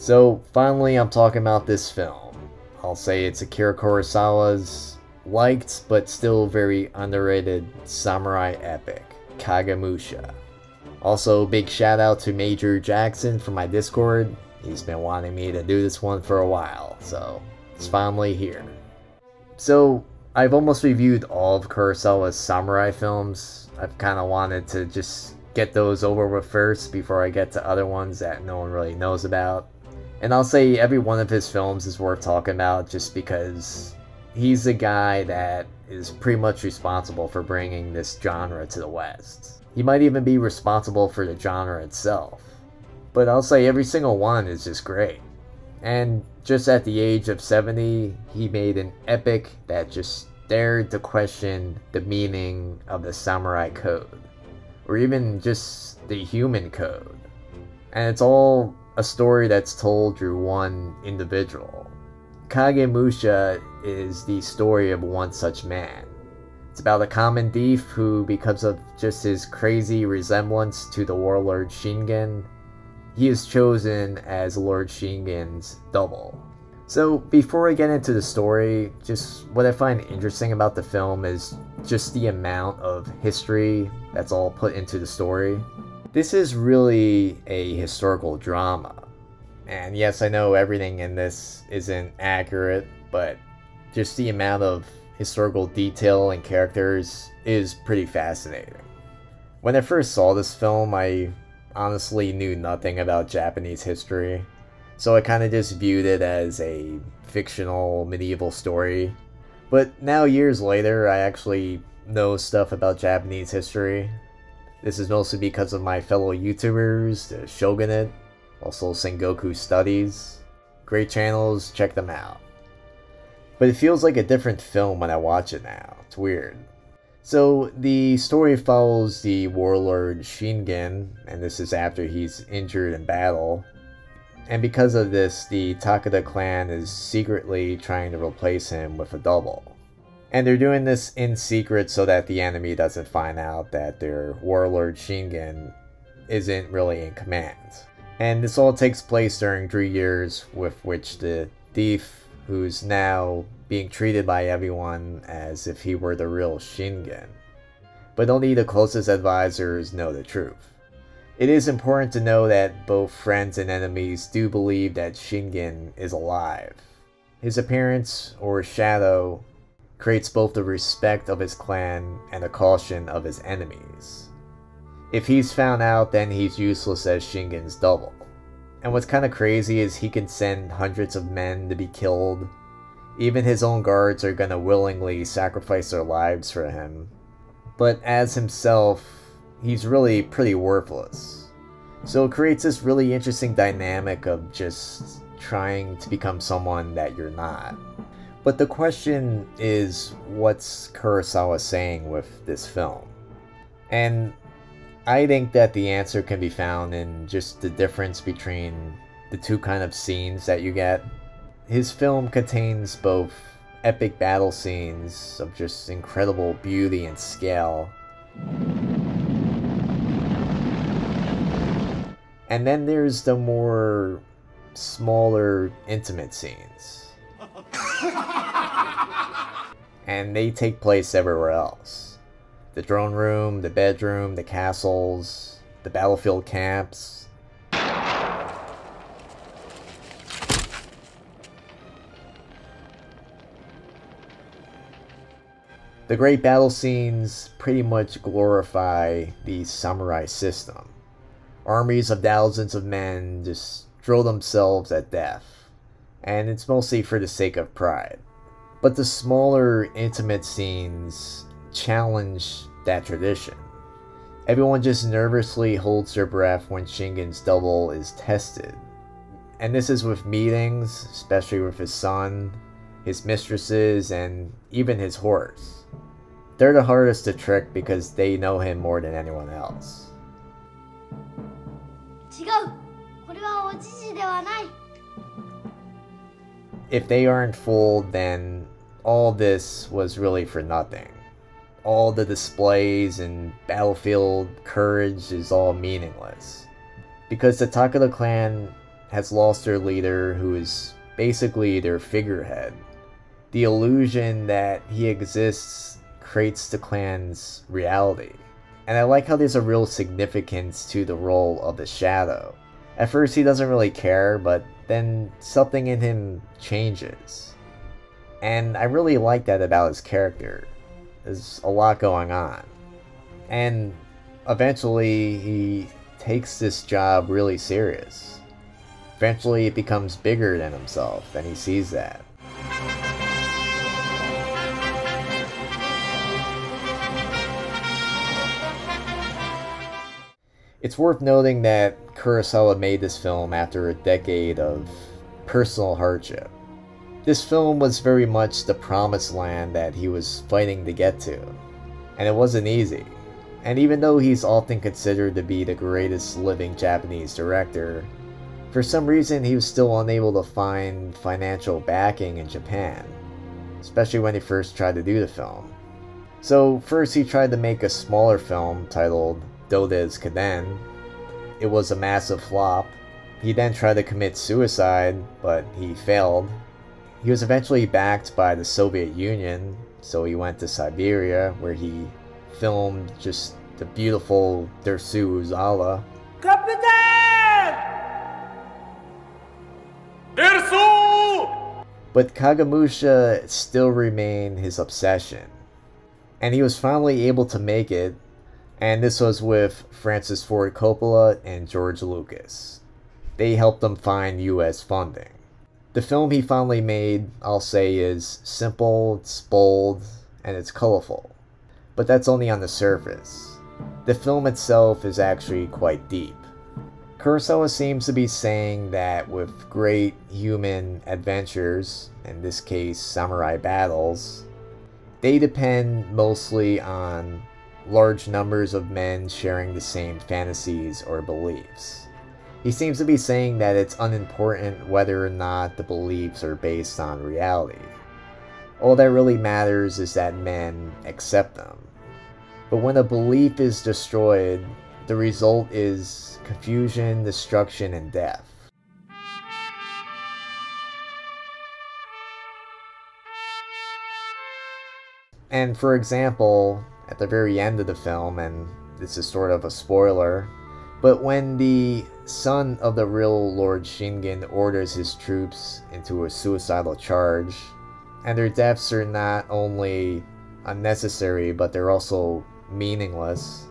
So finally, I'm talking about this film. I'll say it's Akira Kurosawa's liked but still very underrated samurai epic, Kagemusha. Also, big shout out to Major Jackson from my Discord. He's been wanting me to do this one for a while, so it's finally here. So, I've almost reviewed all of Kurosawa's samurai films. I've kind of wanted to just get those over with first before I get to other ones that no one really knows about. And I'll say every one of his films is worth talking about just because he's the guy that is pretty much responsible for bringing this genre to the West. He might even be responsible for the genre itself. But I'll say every single one is just great. And just at the age of 70, he made an epic that just dared to question the meaning of the samurai code, or even just the human code. And it's all a story that's told through one individual. Kagemusha is the story of one such man. It's about a common thief who, because of just his crazy resemblance to the warlord Shingen, he is chosen as Lord Shingen's double. So, before I get into the story, just what I find interesting about the film is just the amount of history that's all put into the story. This is really a historical drama. And yes, I know everything in this isn't accurate, but just the amount of historical detail and characters is pretty fascinating. When I first saw this film, I honestly knew nothing about Japanese history, so I kind of just viewed it as a fictional medieval story. But now, years later, I actually know stuff about Japanese history. This is mostly because of my fellow YouTubers, the Shogunate, also Sengoku Studies. Great channels, check them out. But it feels like a different film when I watch it now. It's weird. So, the story follows the warlord Shingen, and this is after he's injured in battle. And because of this, the Takeda clan is secretly trying to replace him with a double. And they're doing this in secret so that the enemy doesn't find out that their warlord Shingen isn't really in command. And this all takes place during three years with which the thief, who's now being treated by everyone as if he were the real Shingen. But only the closest advisors know the truth. It is important to know that both friends and enemies do believe that Shingen is alive. His appearance, or shadow, creates both the respect of his clan and the caution of his enemies. If he's found out, then he's useless as Shingen's double. And what's kind of crazy is he can send hundreds of men to be killed. Even his own guards are gonna willingly sacrifice their lives for him. But as himself, he's really pretty worthless. So it creates this really interesting dynamic of just trying to become someone that you're not. But the question is, what's Kurosawa saying with this film? And I think that the answer can be found in just the difference between the two kind of scenes that you get. His film contains both epic battle scenes of just incredible beauty and scale. And then there's the more smaller, intimate scenes. and they take place everywhere else. The drone room, the bedroom, the castles, the battlefield camps. The great battle scenes pretty much glorify the samurai system. Armies of thousands of men just throw themselves at death, and it's mostly for the sake of pride. But the smaller, intimate scenes challenge that tradition. Everyone just nervously holds their breath when Shingen's double is tested. And this is with meetings, especially with his son, his mistresses, and even his horse. They're the hardest to trick because they know him more than anyone else. 違うこれはおじじではない if they aren't fooled, then all this was really for nothing. All the displays and battlefield courage is all meaningless. Because the Takeda clan has lost their leader, who is basically their figurehead. The illusion that he exists creates the clan's reality. And I like how there's a real significance to the role of the Shadow. At first, he doesn't really care, but then something in him changes. And I really like that about his character. There's a lot going on. And eventually, he takes this job really serious. Eventually, it becomes bigger than himself, and he sees that. It's worth noting that Kurosawa made this film after a decade of personal hardship. This film was very much the promised land that he was fighting to get to, and it wasn't easy. And even though he's often considered to be the greatest living Japanese director, for some reason he was still unable to find financial backing in Japan, especially when he first tried to do the film. So, first he tried to make a smaller film titled Dodes'ka-den. It was a massive flop. He then tried to commit suicide, but he failed. He was eventually backed by the Soviet Union, so he went to Siberia, where he filmed just the beautiful Dersu Uzala. Dersu! But Kagemusha still remained his obsession. And he was finally able to make it and this was with Francis Ford Coppola and George Lucas. They helped him find US funding. The film he finally made, I'll say, is simple, it's bold, and it's colorful. But that's only on the surface. The film itself is actually quite deep. Kurosawa seems to be saying that with great human adventures, in this case samurai battles, they depend mostly on large numbers of men sharing the same fantasies or beliefs. He seems to be saying that it's unimportant whether or not the beliefs are based on reality. All that really matters is that men accept them. But when a belief is destroyed, the result is confusion, destruction, and death. And for example, at the very end of the film, and this is sort of a spoiler, but when the son of the real Lord Shingen orders his troops into a suicidal charge, and their deaths are not only unnecessary, but they're also meaningless.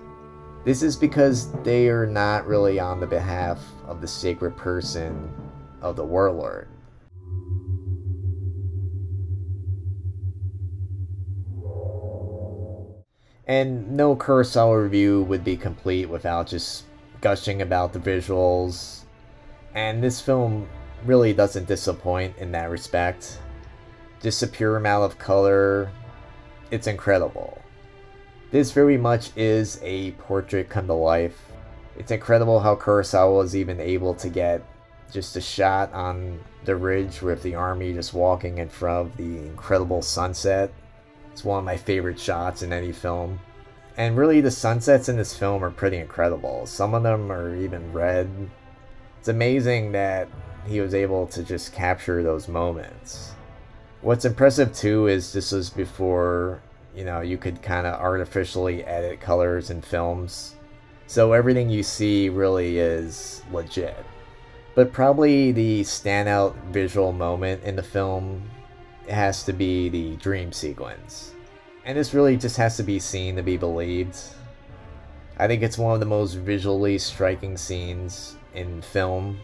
This is because they are not really on the behalf of the sacred person of the warlord. And no Kurosawa review would be complete without just gushing about the visuals. And this film really doesn't disappoint in that respect. Just a pure amount of color. It's incredible. This very much is a portrait come to life. It's incredible how Kurosawa was even able to get just a shot on the ridge with the army just walking in front of the incredible sunset. It's one of my favorite shots in any film. And really, the sunsets in this film are pretty incredible. Some of them are even red. It's amazing that he was able to just capture those moments. What's impressive too is this was before, you know, you could kind of artificially edit colors in films. So everything you see really is legit. But probably the standout visual moment in the film has to be the dream sequence. And this really just has to be seen to be believed. I think it's one of the most visually striking scenes in film.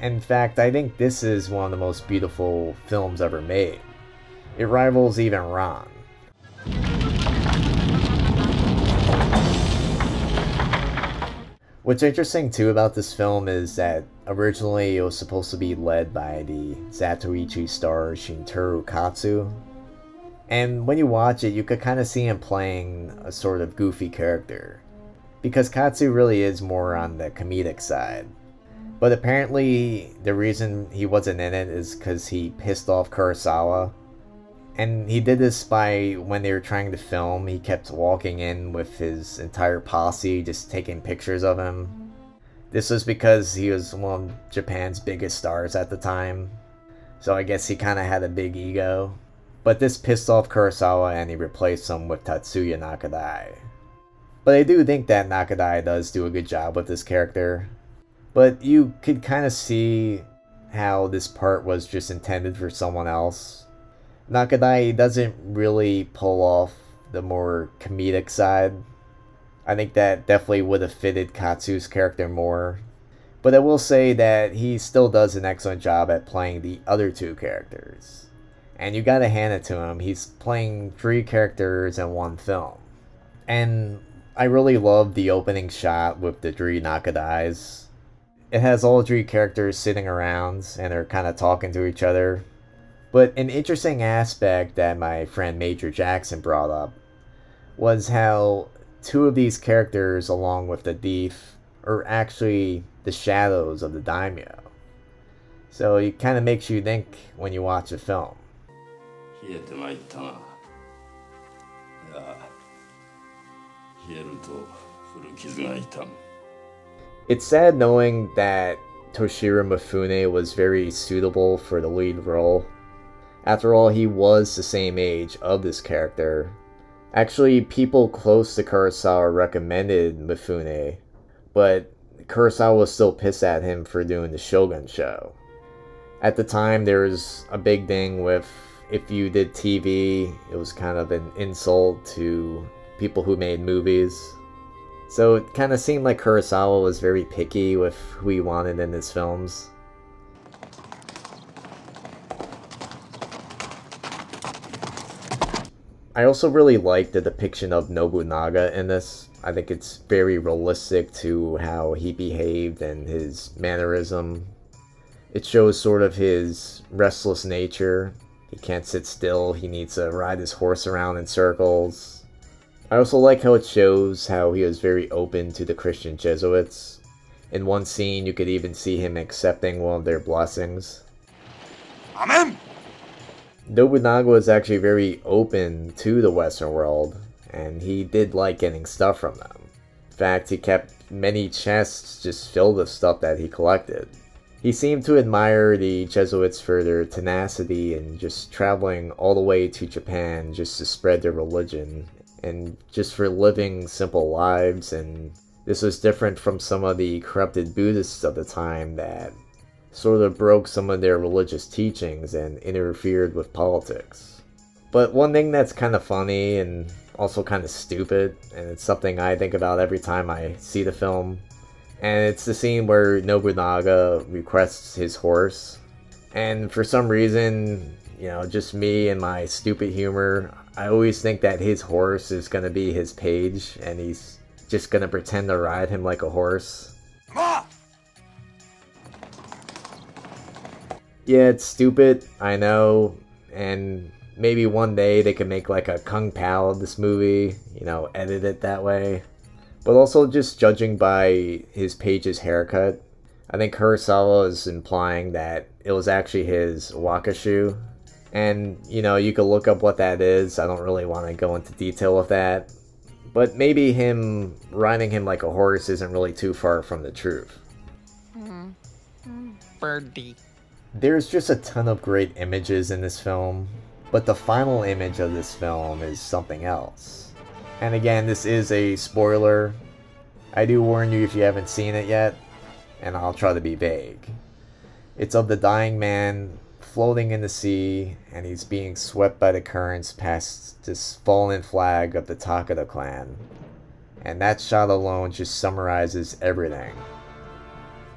In fact, I think this is one of the most beautiful films ever made. It rivals even Ran. What's interesting too about this film is that originally it was supposed to be led by the Zatoichi star Shintaro Katsu. And when you watch it, you could kind of see him playing a sort of goofy character. Because Katsu really is more on the comedic side. But apparently, the reason he wasn't in it is because he pissed off Kurosawa. And he did this by when they were trying to film, he kept walking in with his entire posse, just taking pictures of him. This was because he was one of Japan's biggest stars at the time. So I guess he kind of had a big ego. But this pissed off Kurosawa and he replaced him with Tatsuya Nakadai. But I do think that Nakadai does do a good job with this character. But you could kind of see how this part was just intended for someone else. Nakadai doesn't really pull off the more comedic side. I think that definitely would have fitted Katsu's character more. But I will say that he still does an excellent job at playing the other two characters. And you gotta hand it to him, he's playing three characters in one film. And I really love the opening shot with the three Nakadais it has all three characters sitting around and they're kind of talking to each other. But an interesting aspect that my friend Major Jackson brought up was how two of these characters, along with the thief, are actually the shadows of the daimyo. So it kind of makes you think when you watch the film. 冷えてまいったな。いや、冷えると古傷が痛む。it's sad knowing that Toshiro Mifune was very suitable for the lead role. After all, he was the same age of this character. Actually, people close to Kurosawa recommended Mifune, but Kurosawa was still pissed at him for doing the Shogun show. At the time, there was a big thing with if you did TV, it was kind of an insult to people who made movies. So it kind of seemed like Kurosawa was very picky with who he wanted in his films. I also really like the depiction of Nobunaga in this. I think it's very realistic to how he behaved and his mannerism. It shows sort of his restless nature. He can't sit still, he needs to ride his horse around in circles. I also like how it shows how he was very open to the Christian Jesuits. In one scene, you could even see him accepting one of their blessings. Amen! Nobunaga was actually very open to the Western world, and he did like getting stuff from them. In fact, he kept many chests just filled with stuff that he collected. He seemed to admire the Jesuits for their tenacity and just traveling all the way to Japan just to spread their religion and just for living simple lives and this was different from some of the corrupted Buddhists of the time that sort of broke some of their religious teachings and interfered with politics. But one thing that's kind of funny and also kind of stupid, and it's something I think about every time I see the film, and it's the scene where Nobunaga requests his horse. And for some reason, you know, just me and my stupid humor, I always think that his horse is gonna be his page, and he's just gonna pretend to ride him like a horse. Yeah, it's stupid, I know, and maybe one day they could make like a Kung Pow of this movie, you know, edit it that way. But also just judging by his page's haircut, I think Kurosawa is implying that it was actually his wakashu, and, you know, you could look up what that is. I don't really want to go into detail with that. But maybe him riding him like a horse isn't really too far from the truth. Mm. Birdie. There's just a ton of great images in this film, but the final image of this film is something else. And again, this is a spoiler. I do warn you if you haven't seen it yet, and I'll try to be vague. It's of the dying man floating in the sea, and he's being swept by the currents past this fallen flag of the Takeda clan. And that shot alone just summarizes everything.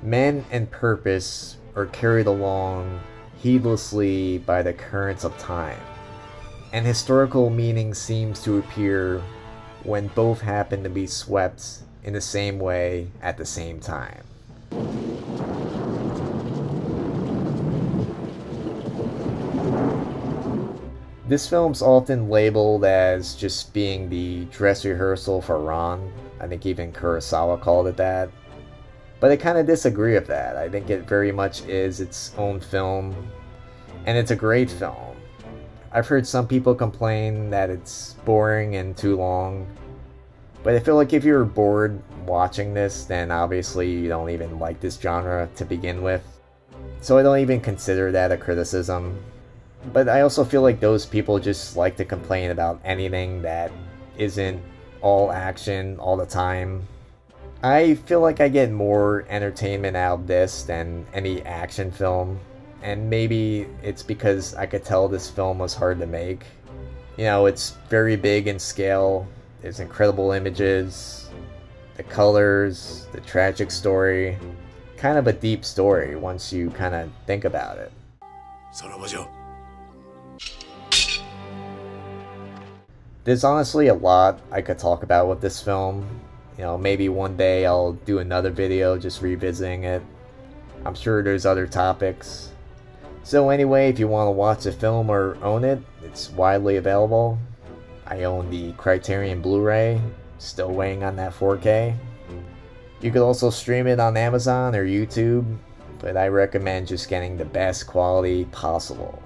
Men and purpose are carried along heedlessly by the currents of time. And historical meaning seems to appear when both happen to be swept in the same way at the same time. This film's often labeled as just being the dress rehearsal for Ran. I think even Kurosawa called it that. But I kind of disagree with that. I think it very much is its own film, and it's a great film. I've heard some people complain that it's boring and too long, but I feel like if you're bored watching this, then obviously you don't even like this genre to begin with. So I don't even consider that a criticism. But I also feel like those people just like to complain about anything that isn't all action all the time. I feel like I get more entertainment out of this than any action film, and maybe it's because I could tell this film was hard to make. You know, it's very big in scale, there's incredible images, the colors, the tragic story, kind of a deep story once you kind of think about it. There's honestly a lot I could talk about with this film. You know, maybe one day I'll do another video just revisiting it. I'm sure there's other topics. So anyway, if you want to watch the film or own it, it's widely available. I own the Criterion Blu-ray, still waiting on that 4K. You could also stream it on Amazon or YouTube, but I recommend just getting the best quality possible.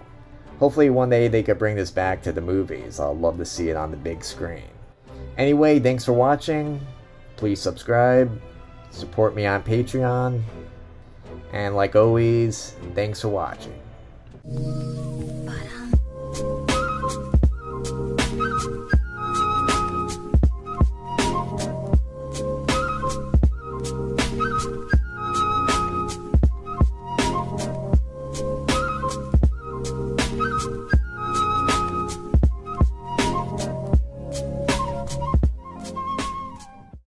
Hopefully one day they could bring this back to the movies. I'd love to see it on the big screen. Anyway, thanks for watching. Please subscribe. Support me on Patreon. And like always, thanks for watching.